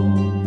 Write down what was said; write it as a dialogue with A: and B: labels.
A: home.